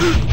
Huh?